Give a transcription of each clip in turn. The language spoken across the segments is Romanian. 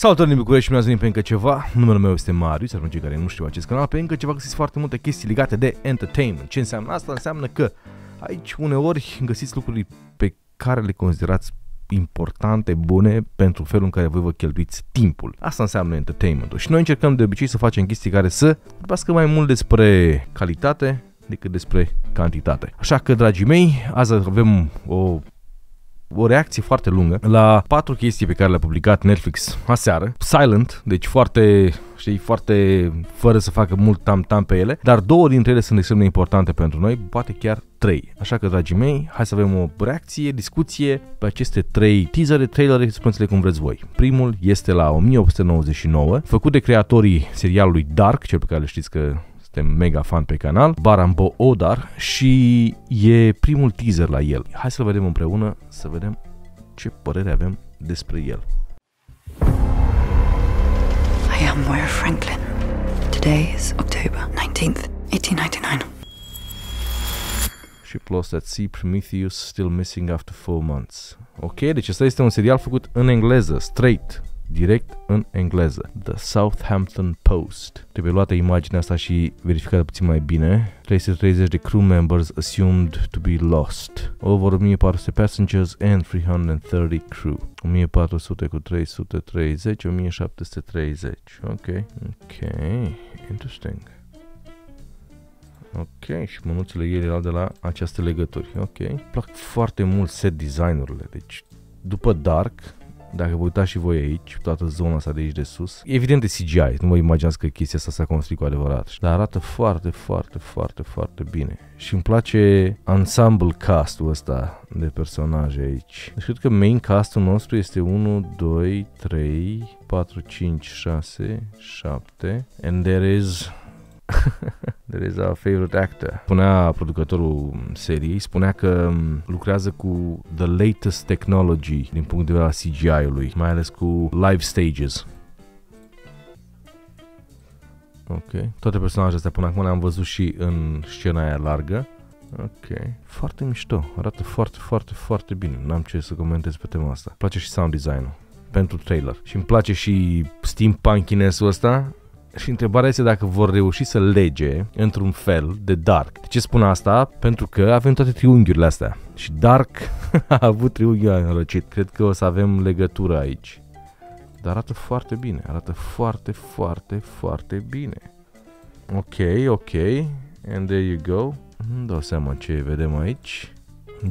Salutări din București și mi-ați venit pe încă ceva. Numele meu este Marius, pentru cei care nu știu acest canal. Pe încă ceva găsiți foarte multe chestii legate de entertainment. Ce înseamnă asta? Înseamnă că aici uneori găsiți lucruri pe care le considerați importante, bune pentru felul în care voi vă cheltuiți timpul. Asta înseamnă entertainment Și noi încercăm de obicei să facem chestii care să vorbească mai mult despre calitate decât despre cantitate. Așa că, dragii mei, azi avem o o reacție foarte lungă la patru chestii pe care le-a publicat Netflix aseară. Silent, deci foarte, știi, foarte fără să facă mult tam-tam pe ele, dar două dintre ele sunt extrem de importante pentru noi, poate chiar trei. Așa că, dragii mei, hai să avem o reacție, discuție pe aceste trei teasere, trailere, spuneți-le cum vreți voi. Primul este la 1899, făcut de creatorii serialului Dark, cel pe care le știți că suntem mega fan pe canal, Barambo Odar și e primul teaser la el. Hai să-l vedem împreună, să vedem ce părere avem despre el. I am Moira Franklin. Today is October 19th, 1899. Ship lost at sea, Prometheus still missing after four months. Ok, deci ăsta este un serial făcut în engleză, straight, direct în engleză. The Southampton Post. Trebuie luată imaginea asta și verificată puțin mai bine. 330 de crew members assumed to be lost. Over 1400 passengers and 330 crew. 1400 cu 330, 1730. Ok, ok, interesting. Ok, și mânuțele ei erau de la aceste legături. Ok, plac foarte mult set designurile, deci după Dark, dacă vă uitați și voi aici, toată zona asta de aici de sus, evident de CGI, nu vă imaginați că chestia asta s-a construit cu adevărat, dar arată foarte, foarte, foarte, foarte bine. Și îmi place ensemble castul ăsta de personaje aici. Deci cred că main castul nostru este 1, 2, 3, 4, 5, 6, 7 and there is There is a favorite actor. Spunea producătorul seriei, spunea că lucrează cu the latest technology din punct de vedere al CGI-ului, mai ales cu live stages. Ok. Toate personajele astea până acum le-am văzut și în scena aia largă. Ok. Foarte mișto. Arată foarte, foarte, foarte bine. N-am ce să comentez pe tema asta. Îmi place și sound design-ul pentru trailer. Și îmi place și steampunkiness-ul ăsta și întrebarea este dacă vor reuși să lege într-un fel de Dark. De ce spun asta? Pentru că avem toate triunghiurile astea. Și Dark a avut triunghiul înrăcit. Cred că o să avem legătură aici. Dar arată foarte bine. Arată foarte, foarte, foarte bine. Ok, ok. And there you go. Nu dau seama ce vedem aici.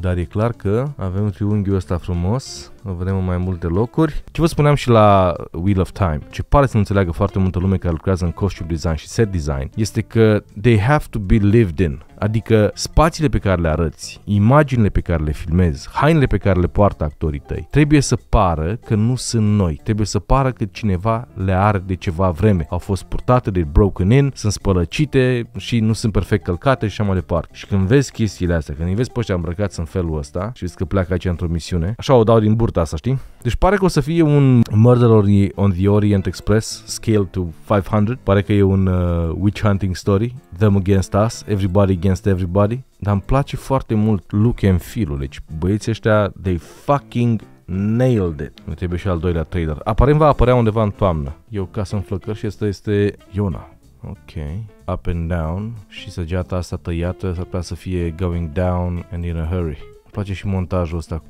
Dar e clar că avem triunghiul ăsta frumos, vrem în mai multe locuri. Ce vă spuneam și la Wheel of Time, ce pare să nu înțeleagă foarte multă lume care lucrează în costume design și set design, este că they have to be lived in. Adică spațiile pe care le arăți, imaginile pe care le filmezi, hainele pe care le poartă actorii tăi, trebuie să pară că nu sunt noi. Trebuie să pară că cineva le are de ceva vreme. Au fost purtate de broken in, sunt spălăcite și nu sunt perfect călcate și așa mai departe. Și când vezi chestiile astea, când îi vezi pe ăștia îmbrăcați în felul ăsta și vezi că pleacă aici într-o misiune, așa o dau din burta asta, știi? Deci pare că o să fie un Murder on the Orient Express, scale to 500. Pare că e un uh, witch hunting story, them against us, everybody against everybody. Dar îmi place foarte mult look and feel-ul. Deci băieții ăștia, they fucking nailed it. Nu trebuie și al doilea trailer. Aparent va apărea undeva în toamnă. E o casă în flăcări și asta este Iona. Ok. Up and down și săgeata asta tăiată s-ar putea să fie going down and in a hurry. Îmi place și montajul ăsta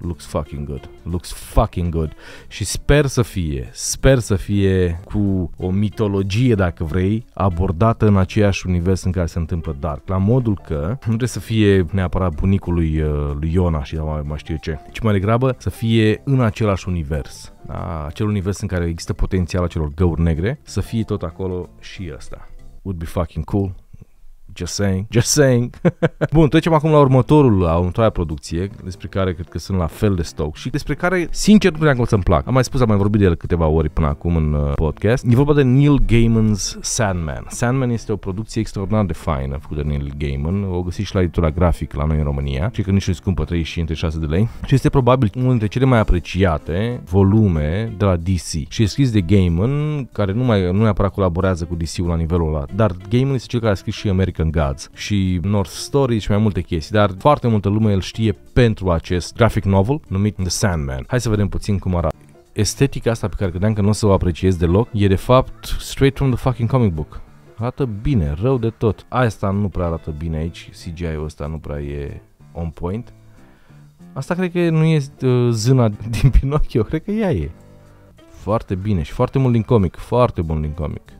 looks fucking good. Looks fucking good. Și sper să fie, sper să fie cu o mitologie, dacă vrei, abordată în aceeași univers în care se întâmplă Dark. La modul că nu trebuie să fie neapărat bunicul lui, uh, lui Iona și mai, mai știu ce, ci mai degrabă să fie în același univers. Da? Acel univers în care există potențial acelor găuri negre, să fie tot acolo și ăsta. Would be fucking cool Just saying, just saying. Bun, trecem acum la următorul, la următoarea producție, despre care cred că sunt la fel de stoc și despre care, sincer, nu vreau să-mi plac. Am mai spus, am mai vorbit de el câteva ori până acum în uh, podcast. E vorba de Neil Gaiman's Sandman. Sandman este o producție extraordinar de faină făcută de Neil Gaiman. O găsiți și la editura grafic la noi în România, și că nici nu scumpă 35 de lei. Și este probabil unul dintre cele mai apreciate volume de la DC. Și e scris de Gaiman, care nu mai nu neapărat colaborează cu DC-ul la nivelul ăla, dar Gaiman este cel care a scris și American American Gods și North Story și mai multe chestii, dar foarte multă lume îl știe pentru acest graphic novel numit The Sandman. Hai să vedem puțin cum arată. estetica asta pe care credeam că nu o să o apreciez deloc e de fapt straight from the fucking comic book. Arată bine, rău de tot. Asta nu prea arată bine aici, CGI-ul ăsta nu prea e on point. Asta cred că nu e uh, zâna din Pinocchio, cred că ea e. Foarte bine și foarte mult din comic, foarte bun din comic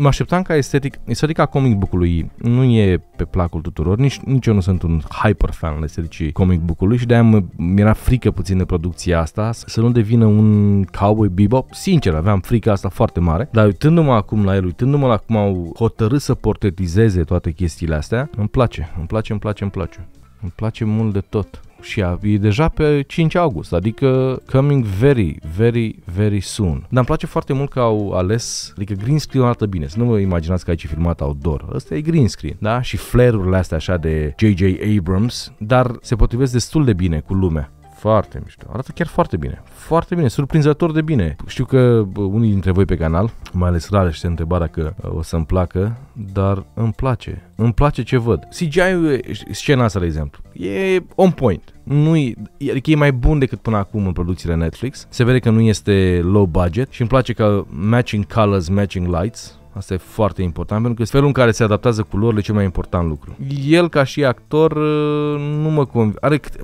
mă așteptam ca estetic, estetica comic book-ului nu e pe placul tuturor, nici, nici eu nu sunt un hyper fan al esteticii comic book-ului și de-aia mi-era frică puțin de producția asta, să nu devină un cowboy bebop. Sincer, aveam frica asta foarte mare, dar uitându-mă acum la el, uitându-mă la cum au hotărât să portretizeze toate chestiile astea, îmi place, îmi place, îmi place, îmi place. Îmi place mult de tot și e deja pe 5 august, adică coming very, very, very soon. Dar îmi place foarte mult că au ales, adică green screen arată bine, să nu vă imaginați că aici e filmat outdoor. Ăsta e green screen, da? Și flare-urile astea așa de J.J. Abrams, dar se potrivesc destul de bine cu lumea. Foarte mișto. Arată chiar foarte bine. Foarte bine, surprinzător de bine. Știu că unii dintre voi pe canal, mai ales rare, și se întreba dacă uh, o să-mi placă, dar îmi place. Îmi place ce văd. CGI-ul, scena asta, de exemplu, e on point. Nu e, adică e mai bun decât până acum în producțiile Netflix. Se vede că nu este low budget și îmi place că matching colors, matching lights, Asta e foarte important pentru că felul în care se adaptează culorile e cel mai important lucru. El ca și actor uh, nu mă convine. Are câte...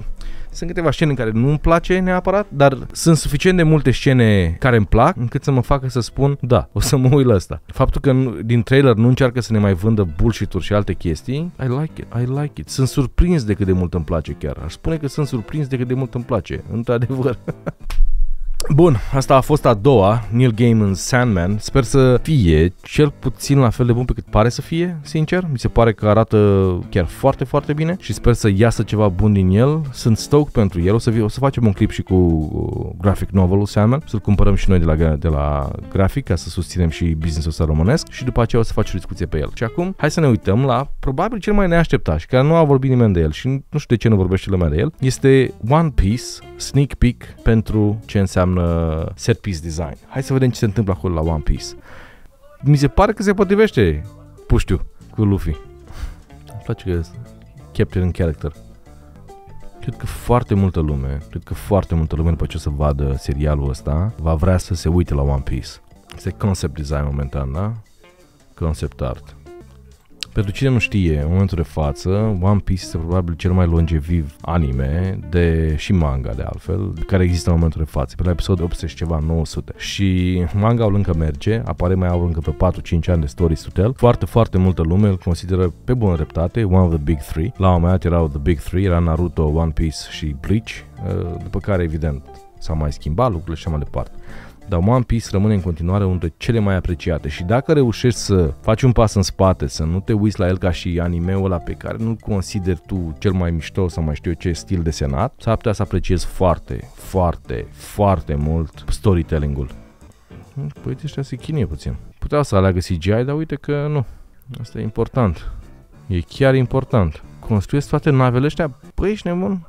Sunt câteva scene în care nu îmi place neapărat, dar sunt suficient de multe scene care îmi plac încât să mă facă să spun da, o să mă uit la asta. Faptul că din trailer nu încearcă să ne mai vândă bullshit-uri și alte chestii, I like it, I like it. Sunt surprins de cât de mult îmi place chiar. Aș spune că sunt surprins de cât de mult îmi place, într-adevăr. Bun, asta a fost a doua, Neil Gaiman's Sandman. Sper să fie cel puțin la fel de bun pe cât pare să fie, sincer. Mi se pare că arată chiar foarte, foarte bine și sper să iasă ceva bun din el. Sunt stoked pentru el. O să, fie, o să facem un clip și cu uh, graphic novelul Sandman, să-l cumpărăm și noi de la, de la grafic ca să susținem și business-ul ăsta românesc și după aceea o să facem o discuție pe el. Și acum, hai să ne uităm la probabil cel mai neașteptat și care nu a vorbit nimeni de el și nu știu de ce nu vorbește lumea de el. Este One Piece sneak peek pentru ce înseamnă set piece design. Hai să vedem ce se întâmplă acolo la One Piece. Mi se pare că se potrivește puștiu cu Luffy. Îmi place că Captain în character. Cred că foarte multă lume, cred că foarte multă lume după ce o să vadă serialul ăsta, va vrea să se uite la One Piece. Este concept design momentan, da? Concept art. Pentru cine nu știe, în momentul de față, One Piece este probabil cel mai longeviv anime de și manga de altfel, care există în momentul de față, pe la episodul 800 și ceva, 900. Și manga-ul încă merge, apare mai au încă pe 4-5 ani de stories to tell. Foarte, foarte multă lume îl consideră pe bună dreptate one of the big three. La un moment dat erau the big three, era Naruto, One Piece și Bleach, uh, după care evident s-au mai schimbat lucrurile și așa mai departe dar One Piece rămâne în continuare unul dintre cele mai apreciate și dacă reușești să faci un pas în spate, să nu te uiți la el ca și anime-ul ăla pe care nu-l consideri tu cel mai mișto sau mai știu eu ce stil desenat, s-ar putea să apreciezi foarte, foarte, foarte mult storytelling-ul. Păi ăștia se chinie puțin. Puteau să aleagă CGI, dar uite că nu. Asta e important. E chiar important. Construiesc toate navele ăștia? Păi ești nebun?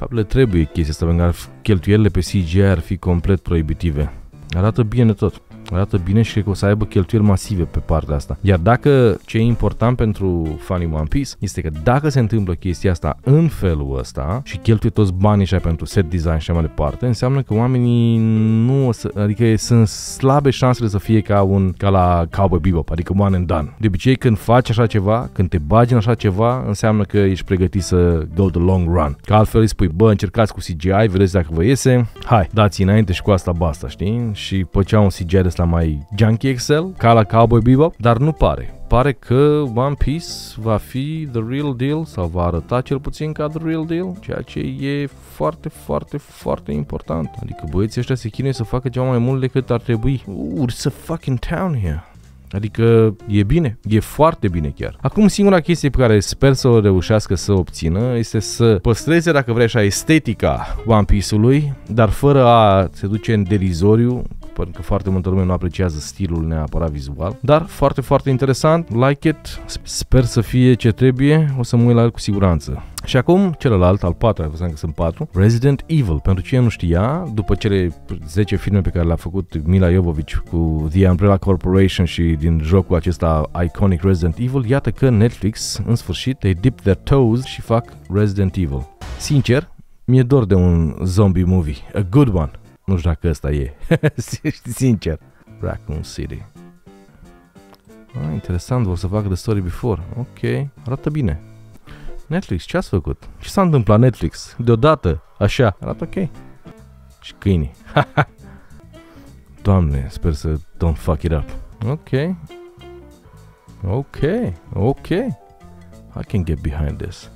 Fapt, le trebuie chestia asta, pentru că cheltuielile pe CGI ar fi complet prohibitive. Arată bine tot arată bine și cred că o să aibă cheltuieli masive pe partea asta. Iar dacă ce e important pentru fanii One Piece este că dacă se întâmplă chestia asta în felul ăsta și cheltuie toți banii și pentru set design și mai departe, înseamnă că oamenii nu o să, adică sunt slabe șansele să fie ca un ca la Cowboy Bebop, adică one and done. De obicei când faci așa ceva, când te bagi în așa ceva, înseamnă că ești pregătit să go the long run. Că altfel îi spui, bă, încercați cu CGI, vedeți dacă vă iese, hai, dați înainte și cu asta basta, știi? Și păcea un CGI de ăsta mai junky Excel, ca la Cowboy Bebop, dar nu pare. Pare că One Piece va fi the real deal sau va arăta cel puțin ca the real deal, ceea ce e foarte, foarte, foarte important. Adică băieții ăștia se chinuie să facă ceva mai mult decât ar trebui. Ooh, it's a fucking town here. Adică e bine, e foarte bine chiar. Acum singura chestie pe care sper să o reușească să obțină este să păstreze, dacă vrei așa, estetica One Piece-ului, dar fără a se duce în derizoriu pentru că foarte multă lume nu apreciază stilul neapărat vizual, dar foarte, foarte interesant, like it, sper să fie ce trebuie, o să mă uit la el cu siguranță. Și acum celălalt, al patrulea, vă că sunt patru, Resident Evil. Pentru cine nu știa, după cele 10 filme pe care le-a făcut Mila Jovovich cu The Umbrella Corporation și din jocul acesta iconic Resident Evil, iată că Netflix, în sfârșit, they dip their toes și fac Resident Evil. Sincer, mi-e dor de un zombie movie, a good one Nu știu dacă ăsta e. Sincer. Raccoon City. Ah, interesant, vor să facă The Story Before. Ok, arată bine. Netflix, ce ați făcut? Ce s-a întâmplat Netflix? Deodată, așa, arată ok. Și câinii. Doamne, sper să don't fuck it up. Ok. Ok, ok. I can get behind this.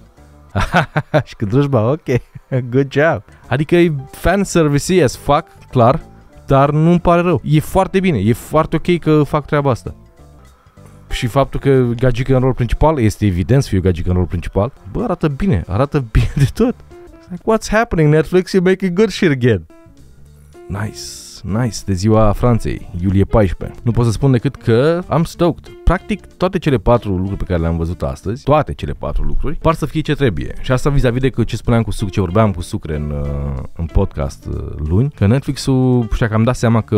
și cu drujba, ok. Good job. Adică e fan service as fuck, clar, dar nu-mi pare rău. E foarte bine, e foarte ok că fac treaba asta. Și faptul că gagică în rol principal, este evident să fie gagică în rol principal, bă, arată bine, arată bine de tot. like, what's happening Netflix, you're making good shit again. Nice nice, de ziua Franței, iulie 14. Nu pot să spun decât că am stoked. Practic, toate cele patru lucruri pe care le-am văzut astăzi, toate cele patru lucruri, par să fie ce trebuie. Și asta vis-a-vis de ce spuneam cu suc, ce vorbeam cu sucre în, uh, în podcast uh, luni, că Netflix-ul și că am dat seama că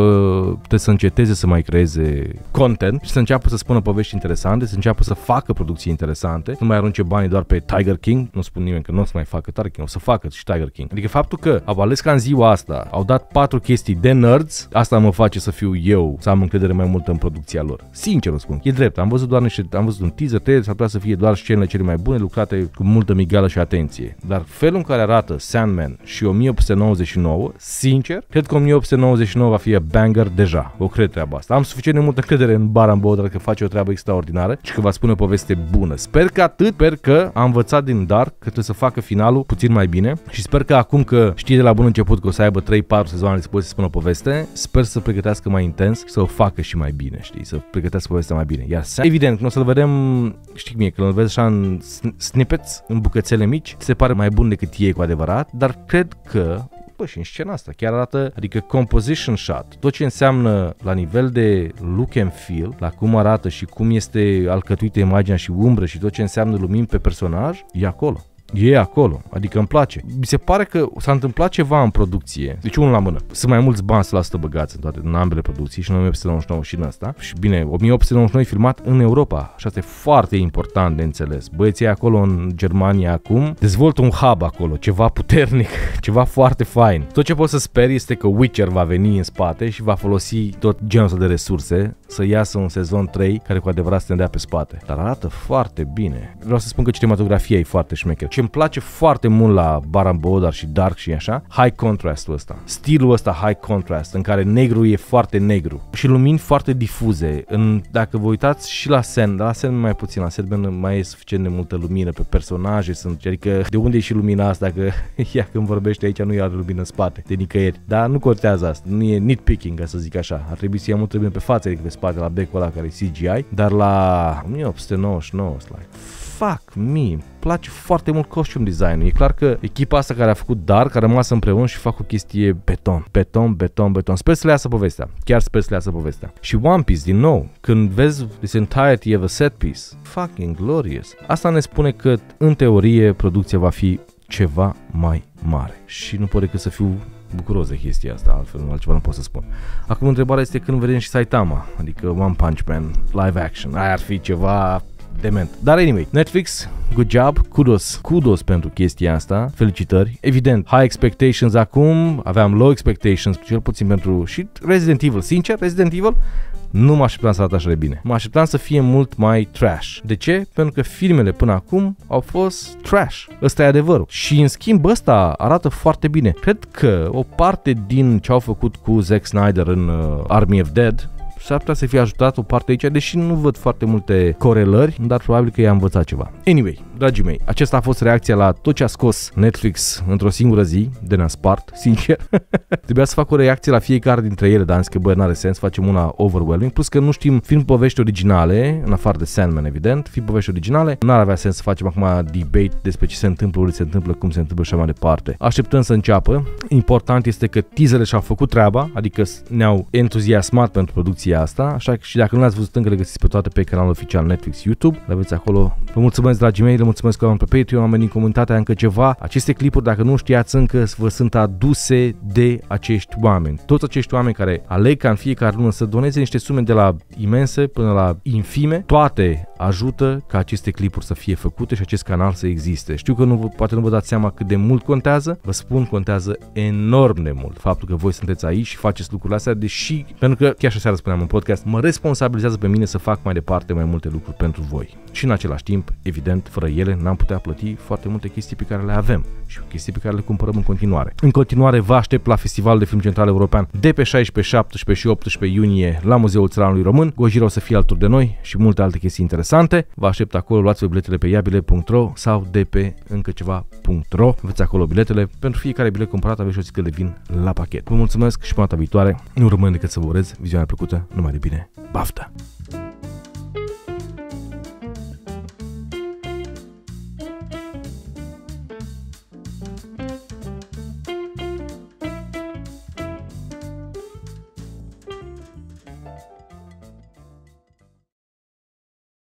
trebuie să înceteze să mai creeze content și să înceapă să spună povești interesante, să înceapă să facă producții interesante, nu mai arunce banii doar pe Tiger King, nu spun nimeni că nu o să mai facă Tiger King, o să facă și Tiger King. Adică faptul că au ales ca în ziua asta, au dat patru chestii de nerds, asta mă face să fiu eu, să am încredere mai mult în producția lor. Sincer o spun, e drept, am văzut doar niște, am văzut un teaser, trailer, s-ar putea să fie doar scenele cele mai bune, lucrate cu multă migală și atenție. Dar felul în care arată Sandman și 1899, sincer, cred că 1899 va fi a banger deja. O cred treaba asta. Am suficient de multă credere în Baran Bodar că face o treabă extraordinară și că va spune o poveste bună. Sper că atât, sper că am învățat din Dark că trebuie să facă finalul puțin mai bine și sper că acum că știe de la bun început că o să aibă 3-4 sezoane să poate să spună o poveste, sper să pregătească mai intens și să o facă și mai bine, știi, să pregătească povestea mai bine. Iar evident, nu o să-l vedem, știi cum e, când îl vezi așa în snippets, în bucățele mici, se pare mai bun decât e cu adevărat, dar cred că bă, și în scena asta chiar arată, adică composition shot, tot ce înseamnă la nivel de look and feel, la cum arată și cum este alcătuită imaginea și umbră și tot ce înseamnă lumini pe personaj, e acolo e acolo, adică îmi place. Mi se pare că s-a întâmplat ceva în producție, deci unul la mână. Sunt mai mulți bani să la băgați în toate, în ambele producții, și în 1899 și în asta. Și bine, 1899 e filmat în Europa și asta e foarte important de înțeles. Băieții acolo în Germania acum dezvoltă un hub acolo, ceva puternic, ceva foarte fain. Tot ce pot să sper este că Witcher va veni în spate și va folosi tot genul de resurse să iasă un sezon 3 care cu adevărat să ne dea pe spate. Dar arată foarte bine. Vreau să spun că cinematografia e foarte șmecher ce îmi place foarte mult la Baran Bodar și Dark și așa, high contrastul ăsta. Stilul ăsta high contrast, în care negru e foarte negru și lumini foarte difuze. În, dacă vă uitați și la Sen, la Sen mai puțin, la Sen mai e suficient de multă lumină pe personaje, sunt, adică de unde e și lumina asta, că ea când vorbește aici nu are lumină în spate, de nicăieri. Dar nu contează asta, nu e nitpicking, ca să zic așa. Ar trebui să ia mult trebuie pe față decât pe spate, la becul ăla care e CGI, dar la 1899, like, fuck me, îmi place foarte mult costume design E clar că echipa asta care a făcut Dark a rămas împreună și fac o chestie beton, beton, beton, beton. Sper să le iasă povestea. Chiar sper să le iasă povestea. Și One Piece, din nou, când vezi this entirety of a set piece, fucking glorious. Asta ne spune că, în teorie, producția va fi ceva mai mare. Și nu pot decât să fiu bucuros de chestia asta, altfel altceva nu pot să spun. Acum întrebarea este când vedem și Saitama, adică One Punch Man, live action. Aia ar fi ceva dement. Dar anyway, Netflix, good job, kudos, kudos pentru chestia asta, felicitări. Evident, high expectations acum, aveam low expectations, cel puțin pentru și Resident Evil. Sincer, Resident Evil nu mă așteptam să arate așa de bine. Mă așteptam să fie mult mai trash. De ce? Pentru că filmele până acum au fost trash. Ăsta e adevărul. Și în schimb ăsta arată foarte bine. Cred că o parte din ce au făcut cu Zack Snyder în uh, Army of Dead, s-ar putea să fie ajutat o parte aici, deși nu văd foarte multe corelări, dar probabil că i-a învățat ceva. Anyway, dragii mei, acesta a fost reacția la tot ce a scos Netflix într-o singură zi, de ne-a spart, sincer. Trebuia să fac o reacție la fiecare dintre ele, dar am zis că bă, n-are sens, facem una overwhelming, plus că nu știm film povești originale, în afară de Sandman, evident, film povești originale, n-ar avea sens să facem acum debate despre ce se întâmplă, ori se întâmplă, cum se întâmplă și așa mai departe. Așteptăm să înceapă. Important este că teaserele și-au făcut treaba, adică ne-au entuziasmat pentru producția ediția asta, așa că și dacă nu l-ați văzut încă, le găsiți pe toate pe canalul oficial Netflix YouTube, le aveți acolo. Vă mulțumesc, dragii mei, le mulțumesc că am pe Patreon, am venit în comunitatea încă ceva. Aceste clipuri, dacă nu știați încă, vă sunt aduse de acești oameni. Toți acești oameni care aleg ca în fiecare lună să doneze niște sume de la imense până la infime, toate ajută ca aceste clipuri să fie făcute și acest canal să existe. Știu că nu, poate nu vă dați seama cât de mult contează, vă spun contează enorm de mult faptul că voi sunteți aici și faceți lucrurile astea, deși, pentru că chiar și seara spuneam în podcast, mă responsabilizează pe mine să fac mai departe mai multe lucruri pentru voi. Și în același timp, evident, fără ele n-am putea plăti foarte multe chestii pe care le avem și chestii pe care le cumpărăm în continuare. În continuare vă aștept la Festivalul de Film Central European de pe 16, 17 și 18 iunie la Muzeul Țăranului Român. Gojira o să fie alături de noi și multe alte chestii interesante. Vă aștept acolo, luați biletele pe iabile.ro sau de pe încă ceva.ro. Veți acolo biletele. Pentru fiecare bilet cumpărat aveți o sticlă de vin la pachet. Vă mulțumesc și până data viitoare. Nu rămâne decât să vă urez viziunea plăcută, numai de bine. Baftă!